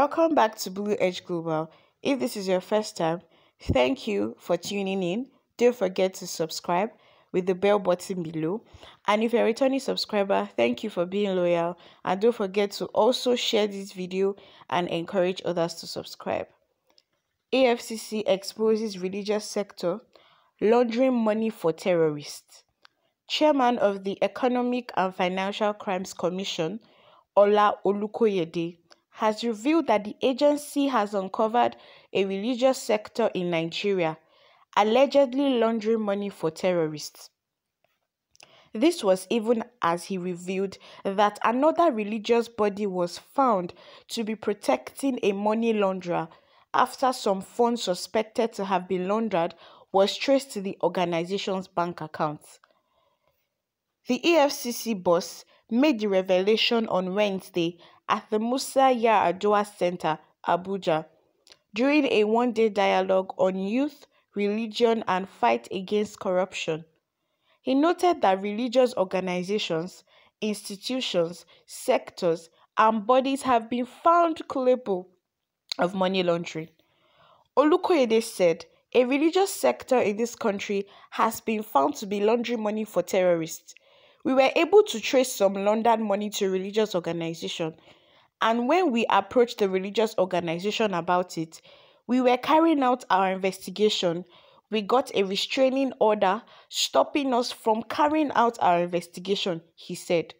Welcome back to Blue Edge Global. If this is your first time, thank you for tuning in. Don't forget to subscribe with the bell button below. And if you're a returning subscriber, thank you for being loyal. And don't forget to also share this video and encourage others to subscribe. EFCC exposes religious sector laundering money for terrorists. Chairman of the Economic and Financial Crimes Commission, Ola Olukoyede, has revealed that the agency has uncovered a religious sector in Nigeria allegedly laundering money for terrorists. This was even as he revealed that another religious body was found to be protecting a money launderer after some funds suspected to have been laundered was traced to the organization's bank accounts. The EFCC boss made the revelation on Wednesday at the Musa Yar'Adua Center, Abuja, during a one-day dialogue on youth, religion and fight against corruption. He noted that religious organizations, institutions, sectors, and bodies have been found culpable of money laundering. Olukoyede said a religious sector in this country has been found to be laundering money for terrorists. We were able to trace some laundered money to religious organization, and when we approached the religious organization about it, we were carrying out our investigation. We got a restraining order stopping us from carrying out our investigation, he said.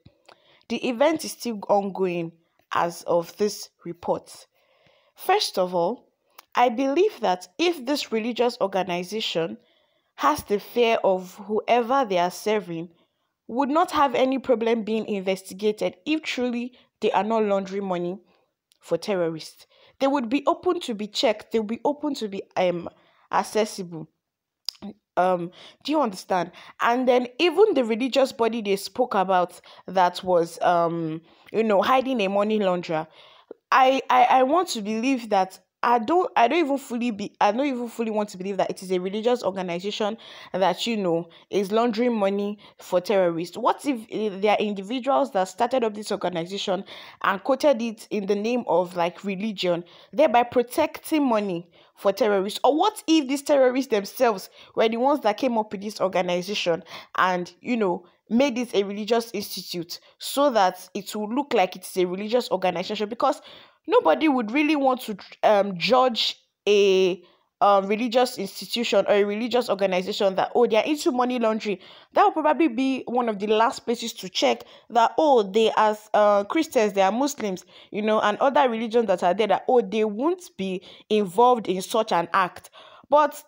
The event is still ongoing as of this report. First of all, I believe that if this religious organization has the fear of whoever they are serving, would not have any problem being investigated if truly they are not laundering money for terrorists. They would be open to be checked. They would be open to be um accessible. Um, do you understand? And then even the religious body they spoke about that was um, you know, hiding a money launderer. I, I I want to believe that I don't I don't even fully be I don't even fully want to believe that it is a religious organization that you know is laundering money for terrorists. What if uh, there are individuals that started up this organization and quoted it in the name of like religion, thereby protecting money for terrorists? Or what if these terrorists themselves were the ones that came up with this organization and you know made it a religious institute so that it will look like it's a religious organization because nobody would really want to um, judge a um, religious institution or a religious organization that oh they are into money laundering. That will probably be one of the last places to check that oh they as uh, christians they are muslims you know and other religions that are there that oh they won't be involved in such an act. But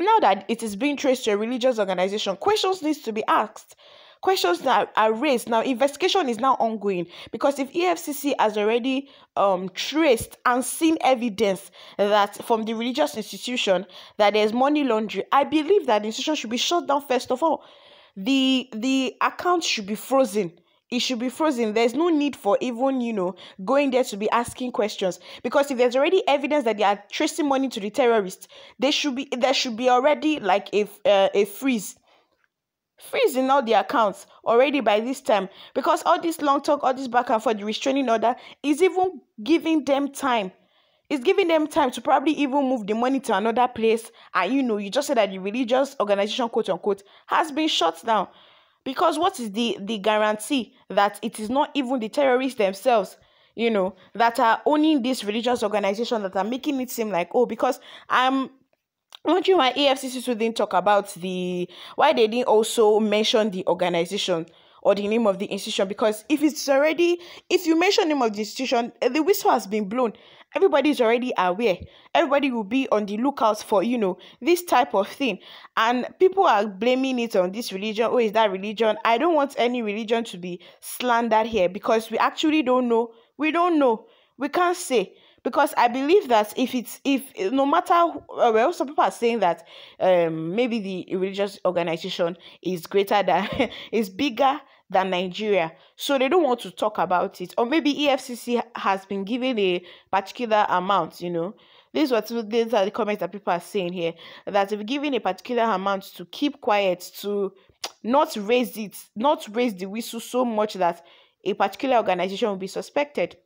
now that it is being traced to a religious organization questions needs to be asked questions that are raised. Now investigation is now ongoing because if efcc has already um traced and seen evidence that from the religious institution that there's money laundering i believe that the institution should be shut down first of all. The the account should be frozen. It should be frozen. There's no need for even you know going there to be asking questions because if there's already evidence that they are tracing money to the terrorists they should be there should be already like a uh, a freeze freezing all the accounts already by this time because all this long talk, all this back and forth, the restraining order is even giving them time. It's giving them time to probably even move the money to another place. And you know, you just said that the religious organization, quote unquote, has been shut down. Because what is the, the guarantee that it is not even the terrorists themselves, you know, that are owning this religious organization that are making it seem like, oh, because I'm wondering why EFCC didn't talk about the why they didn't also mention the organization or the name of the institution because if it's already if you mention the name of the institution eh, the whistle has been blown. Everybody is already aware. Everybody will be on the lookout for you know this type of thing. And people are blaming it on this religion. Oh is that religion. I don't want any religion to be slandered here because we actually don't know. We don't know. We can't say because I believe that if it's if no matter uh, well, some people are saying that um maybe the religious organization is greater than is bigger than Nigeria, so they don't want to talk about it, or maybe EFCC has been given a particular amount, you know. These what these are the comments that people are saying here. That if given a particular amount to keep quiet, to not raise it, not raise the whistle so much that a particular organization will be suspected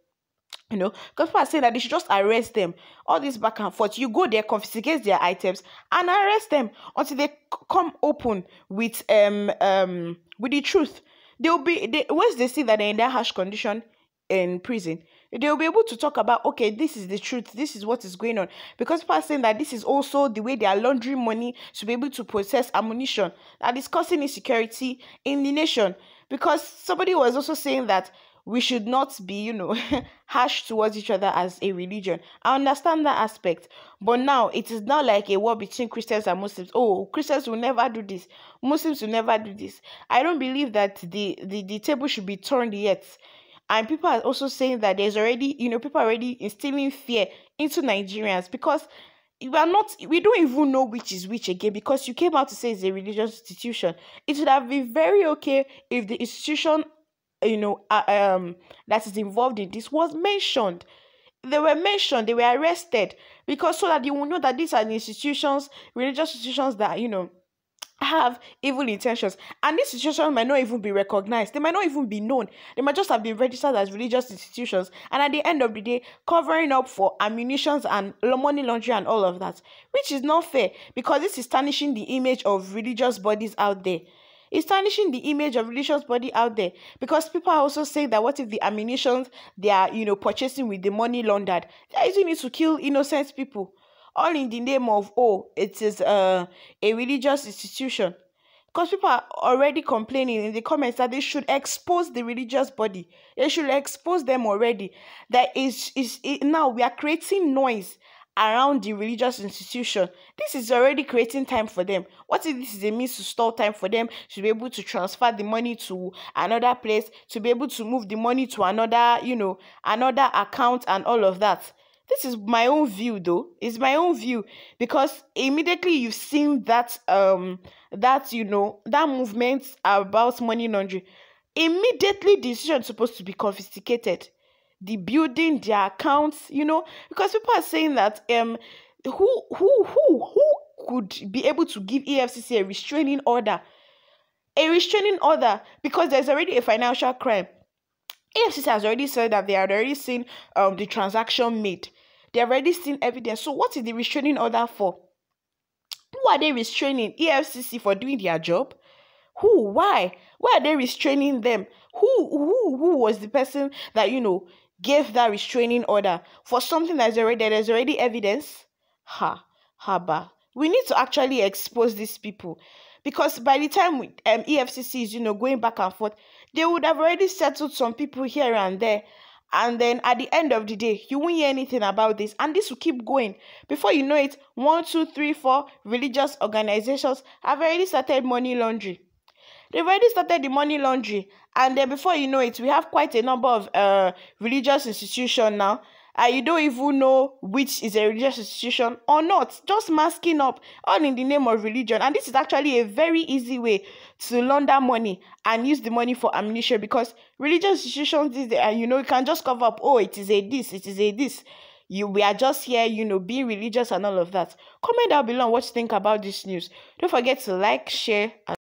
you know, because people are saying that they should just arrest them. All this back and forth, you go there, confiscate their items, and arrest them until they come open with um um with the truth. They'll be they, once they see that they're in that harsh condition in prison, they'll be able to talk about okay, this is the truth, this is what is going on. Because people are saying that this is also the way they are laundering money to be able to process ammunition that is causing insecurity in the nation. Because somebody was also saying that we should not be, you know, harsh towards each other as a religion. I understand that aspect. But now it is not like a war between Christians and Muslims. Oh, Christians will never do this. Muslims will never do this. I don't believe that the, the, the table should be turned yet. And people are also saying that there's already, you know, people are already instilling fear into Nigerians because we are not we don't even know which is which again because you came out to say it's a religious institution it would have been very okay if the institution you know, uh, um, that is involved in this was mentioned. They were mentioned, they were arrested because so that you will know that these are the institutions, religious institutions that, you know, have evil intentions. And these institutions might not even be recognized. They might not even be known. They might just have been registered as religious institutions. And at the end of the day covering up for ammunitions and money laundering and all of that which is not fair because this is tarnishing the image of religious bodies out there it's tarnishing the image of religious body out there because people are also saying that what if the ammunition they are, you know, purchasing with the money laundered, they're using it to kill innocent people, all in the name of oh, it is uh, a religious institution. Because people are already complaining in the comments that they should expose the religious body. They should expose them already. That is is now we are creating noise around the religious institution. This is already creating time for them. What if this is a means to store time for them to be able to transfer the money to another place, to be able to move the money to another, you know, another account and all of that? This is my own view though. It's my own view because immediately you've seen that um that you know that movement about money laundering. Immediately the decision is supposed to be confiscated the building, their accounts, you know, because people are saying that um who who who who could be able to give EFCC a restraining order, a restraining order because there's already a financial crime. EFCC has already said that they had already seen um the transaction made. They have already seen evidence. So what is the restraining order for? Who are they restraining? EFCC for doing their job? Who? Why? Why are they restraining them? Who who who was the person that you know gave that restraining order for something that's already there's already evidence ha haba we need to actually expose these people. Because by the time um, efcc is you know going back and forth they would have already settled some people here and there. And then at the end of the day you won't hear anything about this. And this will keep going. Before you know it one two three four religious organizations have already started money laundering They've already started the money laundry, and then before you know it, we have quite a number of uh, religious institutions now. And you don't even know which is a religious institution or not, just masking up all in the name of religion. And this is actually a very easy way to launder money and use the money for ammunition because religious institutions, this, uh, you know, you can just cover up, oh, it is a this, it is a this you we are just here you know being religious and all of that comment down below what you think about this news don't forget to like share and